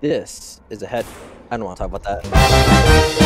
This is a head. I don't want to talk about that.